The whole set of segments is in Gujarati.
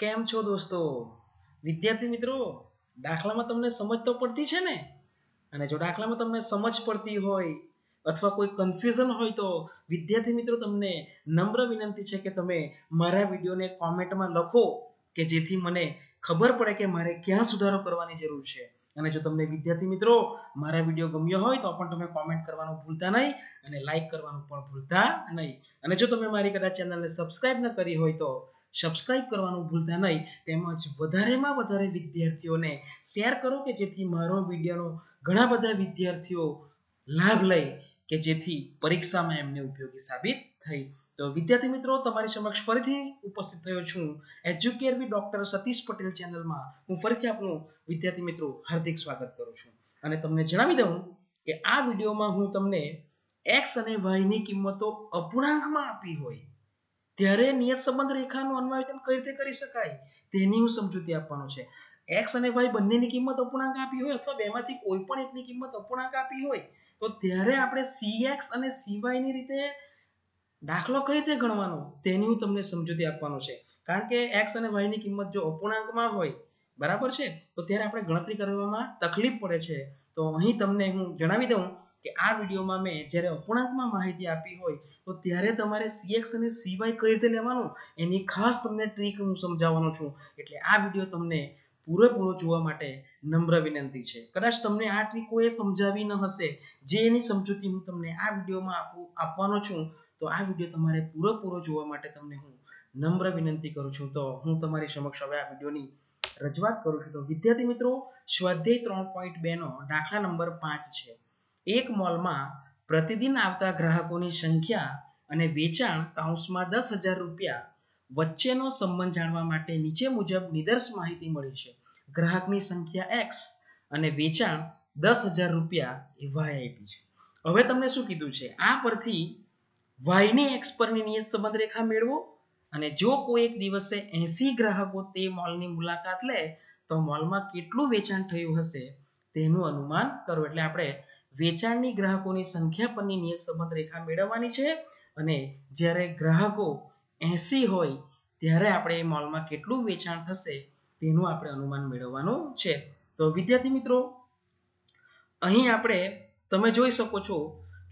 કેમ છો દોસ્તો? વિદ્યાર્થી મિત્રો, દાખલામાં તમને સમજ તો પડતી છે ને? અને જો દાખલામાં તમને સમજ પડતી હોય અથવા કોઈ કન્ફ્યુઝન હોય તો વિદ્યાર્થી મિત્રો તમને નમ્ર વિનંતી છે કે તમે મારા વિડીયોને કોમેન્ટમાં લખો કે જેથી મને ખબર પડે કે મારે ક્યાં સુધારો કરવાની જરૂર છે. અને જો તમને વિદ્યાર્થી મિત્રો મારા વીડિયો ગમ્યો હોય તો પણ તમે કોમેન્ટ કરવાનું ભૂલતા નહીં અને લાઈક કરવાનું પણ ભૂલતા નહીં. અને જો તમે મારી કદાચ ચેનલને સબસ્ક્રાઇબ ન કરી હોય તો સબસ્ક્રાઇબ કરવાનું ભૂલતા નહીં. તેમજ વધારેમાં વધારે વિદ્યાર્થીઓને શેર કરો કે જેથી મારો વિડીયોનો ઘણા બધા વિદ્યાર્થીઓ લાભ લઈ કે જેથી પરીક્ષામાં એમને ઉપયોગી સાબિત થઈ તો વિદ્યાર્થી મિત્રો, તમારી સમક્ષ ફરીથી ઉપસ્થિત થયો છું Educare with doctor Satish Patel ચેનલમાં હું ફરીથી આપનું વિદ્યાર્થી મિત્રો હાર્દિક સ્વાગત કરું છું. અને તમને જણાવી દઉં કે આ વિડીયોમાં હું તમને એક્સ અને વાયની કિંમતો અપૂર્ણાંકમાં આપી હોય. ત્યારે નિયત સંબંધ રેખાનું અન્વયન કઈ રીતે કરી શકાય તેની હું સમજૂતી આપવાનો છે. એક્સ અને વાય બંનેની કિંમત અપૂર્ણાંક આપી હોય અથવા બેમાંથી કોઈ પણ એકની કિંમત અપૂર્ણાંક આપી હોય, તો ત્યારે આપણે cx અને cy ની રીતે દાખલો કઈ રીતે ગણવાનો? તેની હું તમને સમજૂતી આપવાનો છે. કારણ કે એક્સ અને વાયની કિંમત જો અપૂર્ણાંકમાં હોય, બરાબર છે? તો ત્યારે આપણે ગણતરી કરવામાં તકલીફ પડે છે. તો અહીં તમને હું જણાવી દઉં કે આ વિડીયોમાં મેં જ્યારે અપૂર્ણાંકમાં માહિતી આપી હોય, તો ત્યારે તમારે સીએક્સ અને સીવાય કઈ રીતે લેવાનું? એની ખાસ તમને ટ્રીક હું સમજાવવાનો છું. એટલે આ વીડિયો તમને પૂરેપૂરો જોવા માટે નમ્ર વિનંતી છે. કદાચ તમને આ ટ્રીકો એ સમજાવી ન હશે, જે એની સમજૂતી હું તમને આ વિડીયોમાં આપું, આપવાનો છું, તો આ વીડિયો તમારે પૂરેપૂરો જોવા માટે તમને હું નમ્ર વિનંતી કરું છું. તો હું તમારી સમક્ષ હવે આ વિડીયોની રજૂઆત કરું છું. તો વિદ્યાર્થી મિત્રો, સ્વાધ્યાય ત્રણ પોઈન્ટ બે નો દાખલા નંબર પાંચ છે. એક મોલમાં પ્રતિદિન આવતા ગ્રાહકોની સંખ્યા અને વેચાણ કાઉન્સમાં દસ હજાર રૂપિયા વચ્ચેનો સંબંધ જાણવા માટે નીચે મુજબ નિદર્શ માહિતી મળી છે. ગ્રાહકની સંખ્યા x અને વેચાણ દસ હજાર રૂપિયા એ y આપી છે. હવે તમને શું કીધું છે? આ પરથી y એક્સ પરની નિયત સંબંધ રેખા મેળવો અને જો કોઈ એક દિવસે 80 ગ્રાહકો તે મોલની મુલાકાત લે, તો મોલમાં કેટલું વેચાણ થયું હશે તેનું અનુમાન કરો. એટલે આપણે વેચાણની ગ્રાહકોની સંખ્યા પરની નિયત સંબંધ રેખા મેળવવાની છે અને જ્યારે ગ્રાહકો 80 હોય, ત્યારે આપણે એ મોલમાં કેટલું વેચાણ થશે તેનું આપણે અનુમાન મેળવવાનું છે. તો વિદ્યાર્થી મિત્રો, અહીં આપણે તમે જોઈ શકો છો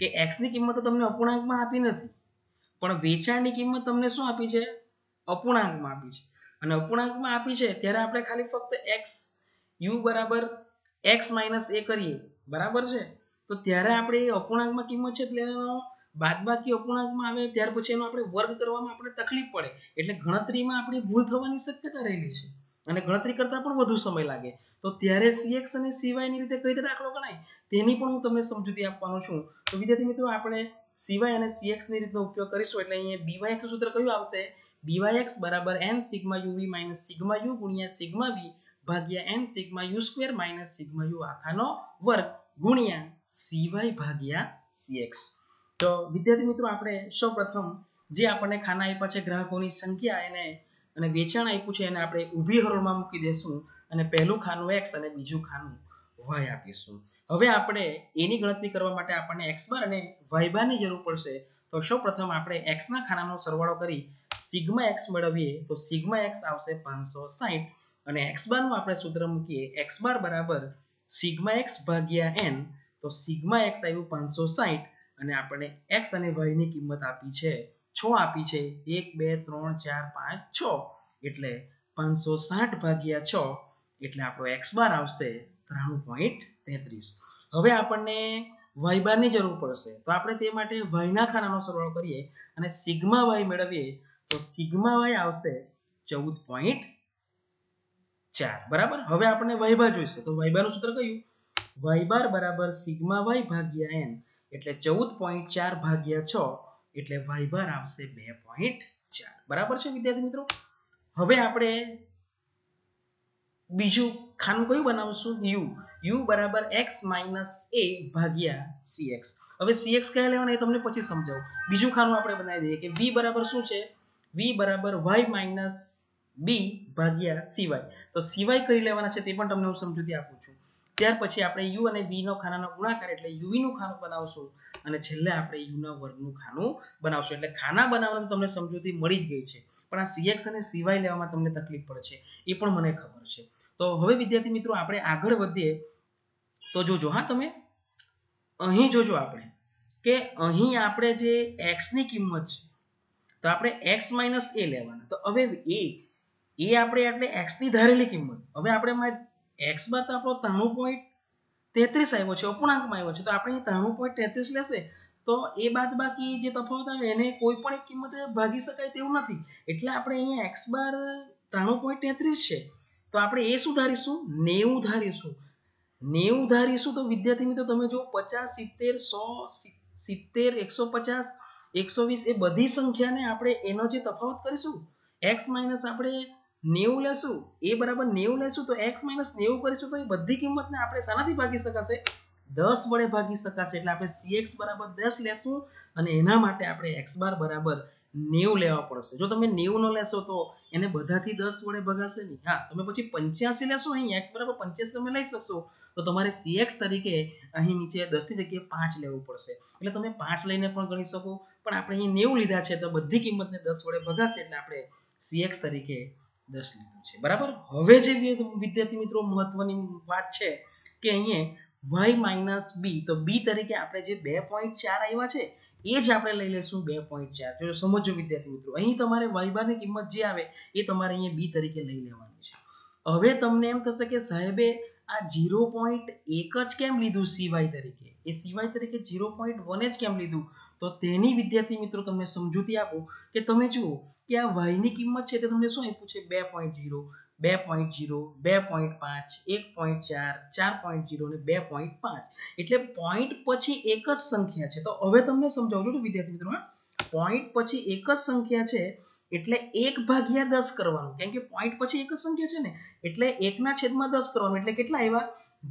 કે x ની કિંમત તમને અપૂર્ણાંકમાં આપી નથી, પણ વેચાણની કિંમત તમને શું આપી છે? અપૂર્ણાંકમાં આપી છે. અને અપૂર્ણાંકમાં આપી છે ત્યારે આપણે ખાલી ફક્ત x, u બરાબર x એ કરીએ. બરાબર છે? તો ત્યારે આપણે એ અપૂર્ણાંકમાં કિંમત છે એટલે એનો બાદબાકી અપૂર્ણાંકમાં આવે, ત્યાર પછી એનો આપણે વર્ગ કરવામાં આપણે તકલીફ પડે. એટલે ગણતરીમાં આપણી ભૂલ થવાની શક્યતા રહેલી છે. અને ગણતરી કરતા પણ વધુ સમય લાગે. તો ત્યારે cx અને cy ની રીતે કઈ રીતે દાખલો ગણાય, તેની પણ હું તમને સમજૂતી આપવાનો છું. તો વિદ્યાર્થી મિત્રો, આપણે cy અને cx ની રીતનો ઉપયોગ કરીશું. એટલે અહીંયા byx સૂત્ર કયું આવશે? Byx બરાબર n sigma uv sigma u ગુણ્યા સિગ્મા v ભાગ્યા n sigma u sigma u આખાનો વર્ગ ગુણ્યા cy ભાગ્યા cx. તો વિદ્યાર્થી મિત્રો, આપણે સૌપ્રથમ જે આપણને ખાના આપ્યા છે ગ્રાહકોની સંખ્યા એને અને વેચાણ આપ્યું છે એને આપણે ઊભી હરોળમાં મૂકી દેશું અને પહેલું ખાનું x અને બીજું ખાનું y આપીશું. હવે આપણે એની ગણતરી કરવા માટે આપણને x બાર અને y બારની જરૂર પડશે. તો સૌપ્રથમ આપણે x ના ખાનાનો સરવાળો કરી સિગ્મા x મેળવીએ તો સિગ્મા x આવશે 560 અને x બારનું આપણે સૂત્ર મૂકીએ x બાર બરાબર સિગ્મા x ભાગ્યા n. તો સિગ્મા x આવ્યું 560 અને આપણે x અને y ની કિંમત આપી છે. 6 આપી છે. 1 2 3 4 5 6 એટલે 560 ભાગ્યા 6 એટલે આપણો x બાર આવશે 93.33 હવે આપણને y બારની જરૂર પડશે. તો આપણે તે માટે y ના ખાનાનો સરવાળો કરીએ અને સિગ્મા y મેળવીએ તો સિગ્મા y આવશે 14.4 બરાબર? હવે આપણને બાર જોઈશે. તો બાર સૂત્ર કયું? y બાર બરાબર સિગ્મા y ભાગ્યા n એટલે 14.4 ભાગ્યા 6 એટલે y બાર આવશે 2.4 બરાબર છે વિદ્યાર્થી મિત્રો? હવે આપણે બીજું ખાનું કયું બનાવશું? u. u બરાબર x a ભાગ્યા cx હવે cx કયા લેવાના એ તમને પછી સમજાવું. બીજું ખાનું આપણે બનાવી દઈએ કે v બરાબર શું છે? v બરાબર y b ભાગ્યા cy તો cy કઈ લેવાના છે તે પણ તમને હું સમજૂતી આપું છું. ત્યાર પછી આપણે યુ અને v નો ખાનાનો ગુણાકાર એટલે uv નું ખાનું બનાવશું. અને છેલ્લે આપણે u ના વર્ગનું ખાનું બનાવશું. એટલે ખાના બનાવવાનું તમને સમજૂતી મળી જ ગઈ છે. પણ આ cx અને cy લેવામાં તમને તકલીફ પડે છે. એ પણ મને ખબર છે. તો હવે વિદ્યાર્થી મિત્રો આપણે આગળ વધીએ. તો જોજો હા તમે. અહીં જોજો આપણે કે અહીં આપણે જે x ની કિંમત છે, તો આપણે x એ લેવાના. તો હવે એ એ આપણે એટલે x ની ધારેલી કિંમત. હવે આપણે બાર તો આપણો ત્રાણું પોઈન્ટ તેત્રીસ આવ્યો છે, અપૂર્ણાંકમાં આવ્યો છે. તો આપણે ત્રાણું પોઈન્ટ તેત્રીસ લેશે, તો એ બાદ બાકી જે તફાવત આવે એને કોઈ પણ એક કિંમતે ભાગી શકાય તેવું નથી. એટલે આપણે અહીંયા x બાર ત્રાણું પોઈન્ટ તેત્રીસ છે. તો આપણે એ શું ધારીશું નેવું ધારીશું નેવું ધારીશું તો વિદ્યાર્થી મિત્રો તમે જો પચાસ, સિત્તેર સો, સિત્તેર, એકસો પચાસ, એકસો વીસ એ બધી સંખ્યાને આપણે એનો જે તફાવત કરીશું, x માઇનસ આપણે નેવું લેશું, એ બરાબર નેવું લેશું, તો x માઇનસ નેવું કરીશું, તો એ બધી કિંમતને આપણે શાનાથી ભાગી શકાશે. દસ વડે ભાગી શકાશે, એટલે આપણે cx બરાબર દસ લેશું, અને એના માટે આપણે x બાર બરાબર નેવું લેવા પડશે. જો તમે નેવું નો લેશો, તો એને બધાથી દસ વડે ભગાશે નહીં. હા, તમે પછી પંચ્યાસી લેશો, અહીં x બરાબર પંચ્યાસી તમે લઈ શકશો. તો તમારે cx તરીકે અહીં નીચે દસની જગ્યાએ પાંચ લેવું પડશે. એટલે તમે પાંચ લઈને પણ ગણી શકો, પણ આપણે અહીં નેવું લીધા છે, તો બધી કિંમતને દસ વડે ભગાશે, એટલે આપણે cx તરીકે દસ લીધું છે. બરાબર? હવે જે વિદ્યાર્થી મિત્રો, મહત્વની વાત છે કે અહીંયા y માઇનસ બી તો બી તરીકે આપણે જે બે પોઈન્ટ ચાર આવ્યા છે, એ જ આપણે લઈ લઈશું બે પોઈન્ટ ચાર. જો સમજો વિદ્યાર્થી મિત્રો, અહીં તમારે y બારની કિંમત જે આવે, એ તમારે અહીંયા બી તરીકે લઈ લેવાની છે. હવે તમને એમ થશે કે સાહેબે આ ઝીરો પોઈન્ટ એક જ કેમ લીધું સીવાય તરીકે? એ સીવાય તરીકે ઝીરો પોઈન્ટ વન જ કેમ લીધું? તો તેની વિદ્યાર્થી મિત્રો તમને સમજૂતી આપો કે તમે જુઓ કે આ વાયની કિંમત છે તે તમને શું આપ્યું છે? બે પોઈન્ટ ઝીરો બે પોઈન્ટ જીરો બે પોઈન્ટ પાંચ, એક પોઈન્ટ ચાર ચાર પોઈન્ટ જીરો અને બે પોઈન્ટ પાંચ. એટલે પોઈન્ટ પછી એક જ સંખ્યા છે. તો હવે તમને સમજાવું છું વિદ્યાર્થી મિત્રો પોઈન્ટ પછી એક જ સંખ્યા છે એટલે એક ભાગ્યા દસ કરવાનું. કેમ કે પોઈન્ટ પછી એક જ સંખ્યા છે ને? એટલે એકના છેદમાં દસ કરવાનું. એટલે કેટલા આવ્યા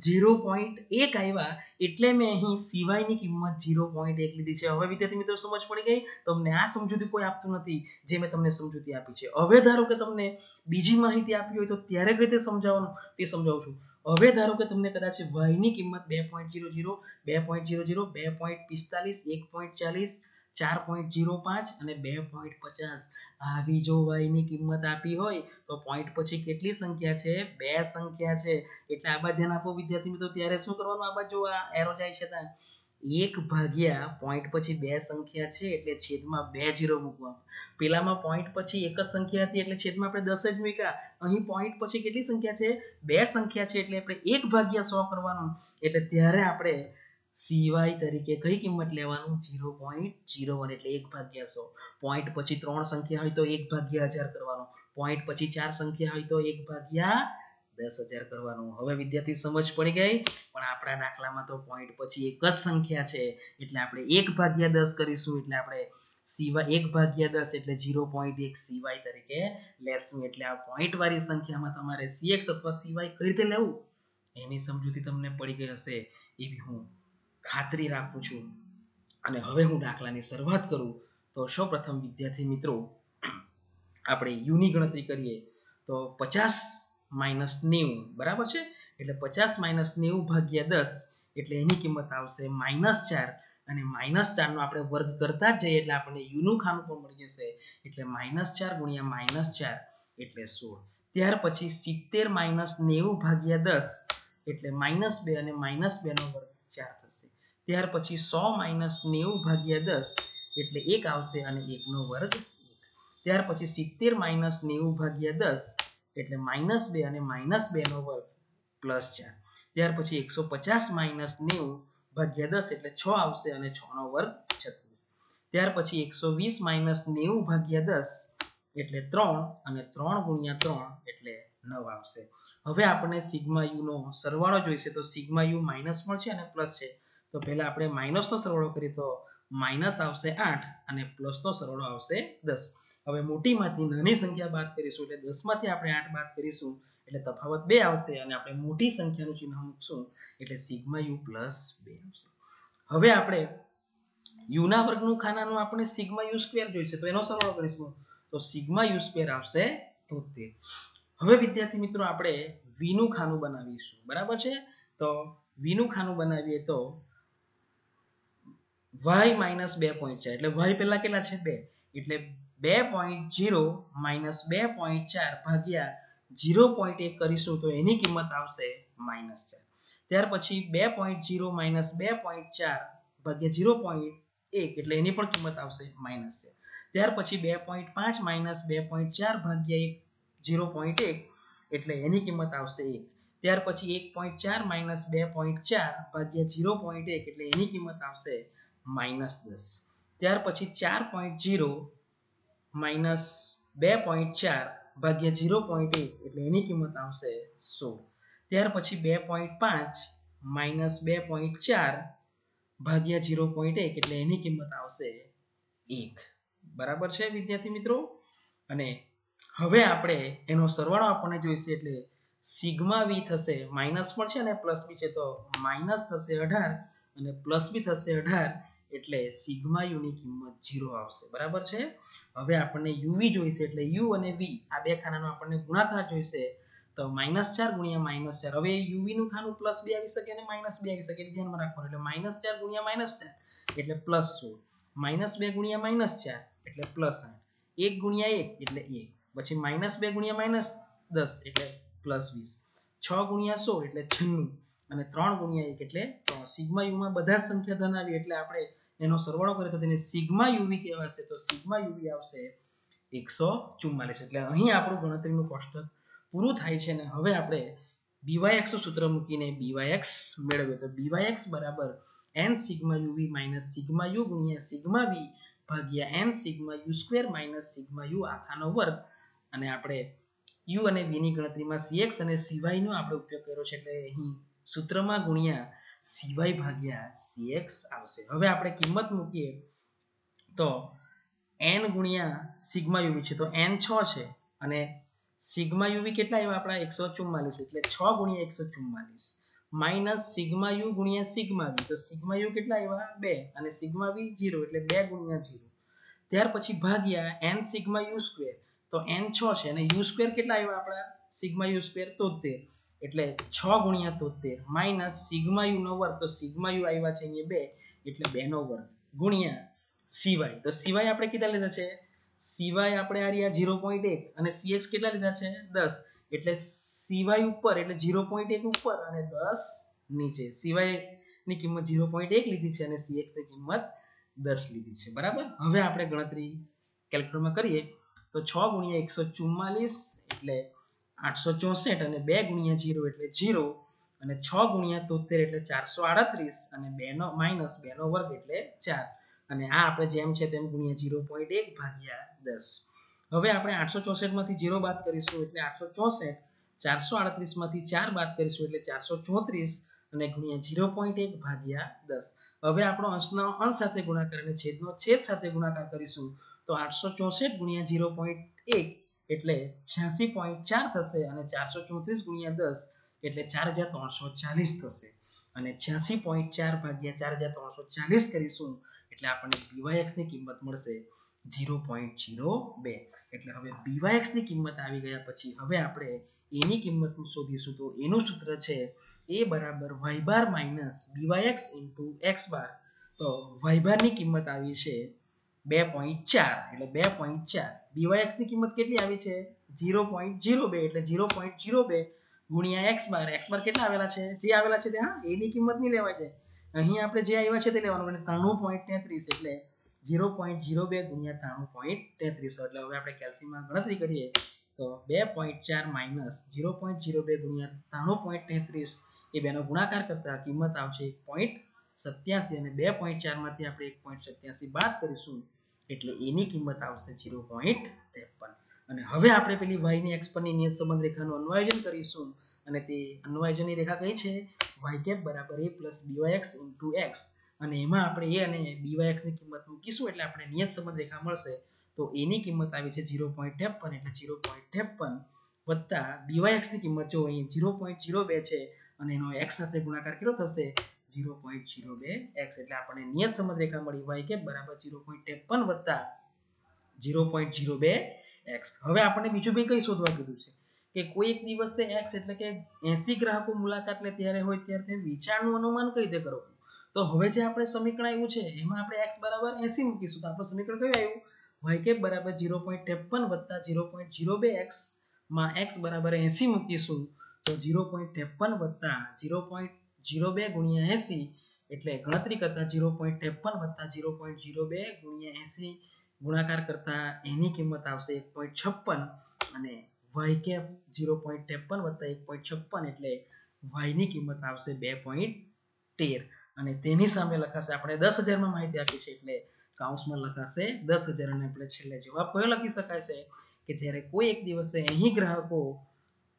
ઝીરો પોઈન્ટ એક આવ્યા એટલે મેં અહીં સિવાયની કિંમત ઝીરો પોઈન્ટ એક લીધી છે. હવે વિદ્યાર્થી મિત્રો સમજ પડી ગઈ? તમને આ સમજૂતી કોઈ આપતું નથી, જે મેં તમને સમજૂતી આપી છે. હવે ધારો કે તમને બીજી માહિતી આપી હોય તો ત્યારે કઈ રીતે સમજાવવાનું? તે સમજાવું છું. હવે ધારો કે તમને કદાચ વાયની કિંમત બે પોઈન્ટ ઝીરો ઝીરો બે પોઈન્ટ ઝીરો ઝીરો બે પોઈન્ટ પિસ્તાલીસ, એક પોઈન્ટ ચાલીસ ચાર પોઈન્ટ જીરો પાંચ અને બે પોઈન્ટ પચાસ. આવી જો વાયની કિંમત આપી હોય, તો પોઈન્ટ પછી કેટલી સંખ્યા છે? બે સંખ્યા છે. એટલે આ ધ્યાન આપો, વિદ્યાર્થી મિત્રો, ત્યારે શું કરવાનું? આ બાજુ આ એરો જાય છે ત્યાં. એક ભાગ્યા પોઈન્ટ પછી બે સંખ્યા છે, એટલે છેદમાં બે જીરો મૂકવાનું. પેલામાં પોઈન્ટ પછી એક જ સંખ્યા હતી, એટલે છેદમાં આપણે દસ જ મૂક્યા. અહીં પોઈન્ટ પછી કેટલી સંખ્યા છે? બે સંખ્યા છે, એટલે આપણે એક ભાગ્યા સો કરવાનું. એટલે ત્યારે આપણે સીવાય તરીકે કઈ કિંમત લેવાનું? ઝીરો પોઈન્ટ ઝીરો વન એટલે એક ભાગ્યા સો. પોઈન્ટ પછી ત્રણ સંખ્યા હોય તો એક ભાગ્યા હજાર કરવાનો. પોઈન્ટ પછી ચાર સંખ્યા હોય તો એક ભાગ્યા દસ હજાર કરવાનું. હવે વિદ્યાર્થી સમજ પડી ગઈ? પણ આપણા દાખલામાં તો પોઈન્ટ પછી એક જ સંખ્યા છે. એટલે આપણે એક ભાગ્યા દસ કરીશું. એટલે આપણે સિવાય એક ભાગ્યા દસ એટલે ઝીરો પોઈન્ટ એક સિવાય તરીકે લેશું. એટલે આ પોઈન્ટ વાળી સંખ્યામાં તમારે સીએક્સ અથવા સિવાય કઈ રીતે લેવું? એની સમજૂતી તમને પડી ગઈ હશે એવી હું ખાતરી રાખું છું. અને હવે હું દાખલાની શરૂઆત કરું, તો સૌપ્રથમ વિદ્યાર્થી મિત્રો, આપણે યુની ગણતરી કરીએ, તો પચાસ માઇનસ નેવું, બરાબર છે? એટલે પચાસ માઇનસ નેવું ભાગ્યા દસ, એટલે એની કિંમત આવશે માઇનસ ચાર. અને માઇનસ ચારનો આપણે વર્ગ કરતા જ જઈએ એટલે આપણને યુનું ખાનું પણ મળી જશે. એટલે માઇનસ ચાર ગુણ્યા માઇનસ ચાર, એટલે સોળ. ત્યાર પછી સિત્તેર માઇનસ નેવું ભાગ્યા દસ, એટલે માઇનસ બે અને માઇનસ બે નો વર્ગ ચાર થશે. ત્યાર પછી સો માઇનસ નેવું ભાગ્યા દસ એટલે એક આવશે અને એકનો વર્ગ ત્યાર પછી સિત્તેર માઇનસ નેવું ભાગ્યા દસ એટલે માઇનસ બે અને માઇનસ બે નો વર્ગ પ્લસ ચાર. ત્યાર પછી એકસો પચાસ માઇનસ નેવું ભાગ્યા દસ એટલે છ આવશે અને છનો વર્ગ છત્રીસ. ત્યાર પછી એકસો વીસ માઇનસ નેવું ભાગ્યા દસ એટલે ત્રણ અને ત્રણ ગુણ્યા ત્રણ એટલે નવ આવશે. હવે આપણે સિગ્મા યુ નો સરવાળો જોઈશે તો સિગ્મા યુ માઇનસ પણ છે અને પ્લસ છે. તો પહેલા આપણે માઇનસ નો સરવાળો કરીએ તો માઇનસ આવશે આઠ અને પ્લસ નો સરવાળો આવશે દસ. હવે મોટીમાંથી નાની સંખ્યા બાદ કરીશું એટલે દસમાંથી આપણે આઠ બાદ કરીશું એટલે તફાવત બે આવશે અને આપણે મોટી સંખ્યાનું ચિહ્ન મૂકશું એટલે સિગ્મા યુ પ્લસ આવશે. હવે આપણે યુના વર્ગનું ખાનાનું આપણે સિગ્મા યુ જોઈશે તો એનો સરવાળો કરીશું. તો સિગ્મા યુ આવશે તોતેર. હવે વિદ્યાર્થી મિત્રો આપણે v નું ખાનું બનાવીશું. બરાબર છે? તો v નું ખાનું બનાવીએ તો y માઇનસ બે પોઈન્ટ ચાર. એટલે y પહેલા કેટલા છે? બે. એટલે બે પોઈન્ટ જીરો માઇનસ બે પોઈન્ટ ચાર ભાગ્યા જીરો પોઈન્ટ એક કરીશું તો એની કિંમત આવશે માઇનસ ચાર. ત્યાર પછી બે પોઈન્ટ જીરો માઇનસ બે પોઈન્ટ ચાર ભાગ્યા જીરો પોઈન્ટ એક એટલે એની પણ કિંમત આવશે માઇનસ ચાર. ત્યાર પછી બે પોઈન્ટ પાંચ માઇનસ બે પોઈન્ટ ચાર ભાગ્યા એક જીરો પોઈન્ટ એક એટલે એની કિંમત આવશે એક. ત્યાર પછી એક પોઈન્ટ ચાર માઇનસ બે પોઈન્ટ ચાર ભાગ્યા જીરો પોઈન્ટ એક એટલે એની કિંમત આવશે માઇનસ દસ. ત્યાર પછી ચાર પોઈન્ટ જીરો માઇનસ બે પોઈન્ટ ચાર ભાગ્યા જીરો પોઈન્ટ એક, એટલે એની કિંમત આવશે સોળ ત્યાર પછી બે પોઈન્ટ પાંચ માઇનસ બે પોઈન્ટ ચાર ભાગ્યા જીરો પોઈન્ટ એક, એટલે એની કિંમત આવશે એક. બરાબર છે, વિદ્યાર્થી મિત્રો? અને હવે આપણે એનો સરવાળો આપણને જોઈશે, એટલે સિગ્મા વી થશે માઇનસ પણ છે અને પ્લસ બી છે, તો માઇનસ થશે અઢાર અને પ્લસ બી થશે અઢાર. એટલે સિગ્મા યુ ની કિંમત 0 આવશે. બરાબર છે? હવે આપણને યુવી જોઈશે એટલે યુ અને વી આ બે ખાનાનો આપણને ગુણાકાર જોઈશે. તો માઇનસ ચાર ગુણ્યા માઇનસ ચાર. હવે uv નું ખાનું પ્લસ બે આવી શકે અને માઇનસ બે આવી શકે. ધ્યાનમાં રાખવાનું. એટલે માઇનસ ચાર ગુણ્યા માઇનસ ચાર. એટલે પ્લસ સોળ. માઇનસ બે ગુણ્યા માઇનસ ચાર. એટલે પ્લસ આઠ. એક ગુણ્યા એક એટલે એક. પછી માઇનસ બે ગુણ્યા માઇનસ દસ એટલે પ્લસ વીસ. છ ગુણ્યા સો એટલે છન્નું. અને ત્રણ ગુણ્યા એક એટલે ત્રણ. સિગ્મા યુમાં બધા સંખ્યા ધન આવી એટલે આપણે એનો સરવાળો કરીએ તો તેને સિગ્મા યુવી કહેવાશે. તો સિગ્મા યુવી આવશે એકસો ચુમ્માલીસ એટલે અહીં આપણું ગણતરીનું કોષ્ટક પૂરું થાય છે અને હવે આપણે બીવાયએક્સ સૂત્ર મૂકીને બીવાયએક્સ મેળવીએ. તો બીવાયએક્સ બરાબર n sigma UV minus sigma U ગુણ્યા સિગ્મા વી ભાગ્યા n sigma U square minus sigma U આખાનો વર્ગ. અને આપણે u અને v ની ગણતરીમાં cx અને cy નો આપણે ઉપયોગ કર્યો છે. એટલે અહીં સૂત્રમાં ગુણ્યા cy ભાગ્યા cx આવશે. હવે આપણે કિંમત મૂકીએ તો n ગુણ્યા સિગ્મા યુવી છે. તો n 6 છે અને સિગ્મા યુવી કેટલા આવ્યા? આપણા એકસો ચુમ્માલીસ એટલે છ ગુણ્યા એકસો ચુમ્માલીસ માઇનસ સિગ્મા યુ ગુણ્યા સિગ્મા વી તો સિગ્મા યુ કેટલા આવ્યા? બે. અને સિગ્મા વી જીરો એટલે બે ગુણ્યા જીરો ત્યાર પછી ભાગ્યા એન સિગ્મા યુ તો એન છ છે. અને યુ સ્ક્વેર કેટલા આવ્યા આપણા? સિગ્મા યુ સ્ક્વેર તોતેર. એટલે છ ગુણ્યા તોતેર. માઇનસ સિગ્મા યુ નો વર્ગ, તો સિગ્મા યુ આવ્યા છે અહીંયા બે, એટલે બે નો વર્ગ ગુણ્યા સિવાય. તો સિવાય આપણે કેટલા લીધા છે? સિવાય આપણે આ રહ્યા ઝીરો પોઈન્ટ એક અને સીએક્સ કેટલા લીધા છે? દસ. એટલે સિવાય ઉપર, એટલે ઝીરો પોઈન્ટ એક ઉપર અને દસ નીચે. સિવાયની કિંમત ઝીરો પોઈન્ટ એક લીધી છે અને સીએક્સની કિંમત દસ લીધી છે. બરાબર? હવે આપણે ગણતરી કેલ્ક્યુલેટરમાં કરીએ. તો છ ગુણ્યા એકસો ચુમ્માલીસ, એટલે આઠસો ચોસઠ અને બે ગુણ્યા જીરો એટલે જીરો અને છ ગુણ્યા તોતેર એટલે ચારસો આડત્રીસ અને બે નો માઇનસ બે નો વર્ગ એટલે ચાર. અને આ આપણે જેમ છે તેમ ગુણ્યા જીરો પોઈન્ટ એક ભાગ્યા દસ. હવે આપણે આઠસો ચોસઠમાંથી ઝીરો બાદ કરીશું એટલે આઠસો ચોસઠ, ચારસો આડત્રીસમાંથી ચાર બાદ કરીશું એટલે ચારસો ચોત્રીસ અને ગુણ્યા જીરો પોઈન્ટ એક ભાગ્યા દસ. હવે આપણો અંશનો અંશ સાથે ગુણાકાર અને છેદનો છેદ સાથે ગુણાકાર કરીશું તો આઠસો ચોસઠ ગુણ્યા જીરો પોઈન્ટ એક એટલે છ્યાસી પોઈન્ટ ચાર થશે અને ચારસો ચોત્રીસ ગુણ્યા દસ એટલે ચાર હજાર ત્રણસો ચાલીસ થશે. અને છ્યાસી પોઈન્ટ ચાર ભાગ્યા ચાર હજાર ત્રણસો ચાલીસ કરીશું એટલે આપણને BYX ની કિંમત મળશે 0.02 એટલે હવે BYX ની કિંમત આવી ગયા પછી હવે આપણે a ની કિંમત શોધીશું તો એનું સૂત્ર છે a બરાબર y bar minus BYX x bar તો y બારની કિંમત આવી છે 2.4 એટલે 2.4 BYX ની કિંમત કેટલી આવી છે? 0.02 એટલે 0.02 ગુણ્યા x બાર. x બાર કેટલા આવેલા છે? જે આવેલા છે તે, હા, a ની કિંમત નહીં લેવાય છે અહીં આપણે જે આવ્યા છે તે લેવાનું, એટલે ત્રાણું પોઈન્ટ તેત્રીસ, એટલે ઝીરો પોઈન્ટ ઝીરો બે ગુણ્યા ત્રાણું પોઈન્ટ તેત્રીસ. એટલે હવે આપણે કેલ્સીમાં ગણતરી કરીએ, તો બે પોઈન્ટ ચાર માઇનસ ઝીરો પોઈન્ટ ઝીરો બે ગુણ્યા ત્રાણું પોઈન્ટ તેત્રીસ, એ બેનો ગુણાકાર કરતા કિંમત આવશે પોઈન્ટ સત્યાસી અને બે પોઈન્ટ ચારમાંથી આપણે એક પોઈન્ટ સત્યાસી બાદ કરીશું, એટલે એની કિંમત આવશે ઝીરો પોઈન્ટ ત્રેપન. અને હવે આપણે પેલી વાયની એક્સ પરની નિયત સંબંધ રેખાનું અન્વાયોજન કરીશું, અને તે અન્વાયોજનની રેખા કઈ છે? વાય કેપ બરાબર A plus byx into X અને એમાં આપણે એ અને બીવાયની કિંમત મૂકીશું, એટલે આપણે નિયત સંબંધ રેખા મળશે, તો એની કિંમત આવી છે 0.53 એટલે 0.53 વત્તા byx ની કિંમત જો અહીં 0.02 છે, અને એનો એક્સ સાથે ગુણાકાર કેટલો થશે? 0.02 એક્સ એટલે આપણને નિયત સમદ્રેખા રેખા મળી y કે બરાબર 0.53 વત્તા 0.02 x. હવે આપણને બીજું બી કઈ શોધવા કીધું છે કે કોઈ એક દિવસે x એટલે કે 80 ગ્રાહકો મુલાકાત લે ત્યારે હોય ત્યારે વેચાણનું અનુમાન કઈ રીતે કરવું? તો હવે જે આપણે સમીકરણ આવ્યું છે એમાં આપણે x બરાબર 80 મૂકીશું. તો આપણું સમીકરણ કયું આવ્યું? y કે બરાબર 0.53 વત્તા 0.02x માં x બરાબર 80 મૂકીશું તો 0.53 વત્તા 0.02 ગુણ્યા એસી એટલે ગણતરી કરતા 0.53 વત્તા 0.02 ગુણ્યા 80 ગુણાકાર કરતા એની કિંમત આવશે 1.56 અને વાય કેપ 0.53 વત્તા 1.56 એટલે વાયની કિંમત આવશે 2.13 અને તેની સામે લખાશે, આપણે દસ હજારમાં માહિતી આપી છે એટલે કાઉન્સમાં લખાશે દસ હજાર અને આપણે છેલ્લે જવાબ કયો લખી શકાય છે કે જ્યારે કોઈ એક દિવસે અહીં ગ્રાહકો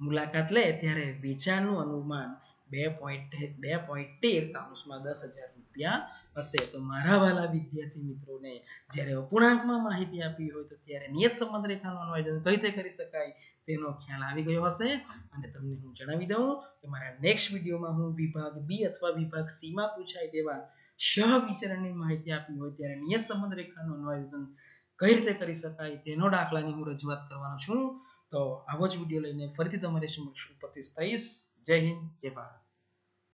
મુલાકાત લે ત્યારે વેચાણનું અનુમાન બે પોઈન્ટ બે પોઈન્ટ દસ હજાર રૂપિયા હશે. તો મારા વાલા વિદ્યાર્થી મિત્રોને જ્યારે અપૂર્ણાંકમાં માહિતી આપી હોય તો ત્યારે નિયત સંબંધ રેખાનું અન્વયન કઈ રીતે કરી શકાય તેનો ખ્યાલ આવી ગયો હશે. અને તમને હું જણાવી દઉં કે મારા નેક્સ્ટ વિડીયોમાં હું વિભાગ બી અથવા વિભાગ સીમાં પૂછાય તેવા સહ વિચરણની માહિતી આપી હોય ત્યારે નિયત સંબંધ રેખાનું અન્વયન કઈ રીતે કરી શકાય તેનો દાખલાની હું રજૂઆત કરવાનો છું. તો આવો જ વીડિયો લઈને ફરીથી તમારી સમક્ષ ઉપસ્થિત થઈશ. જય હિન્દ જય ભારત.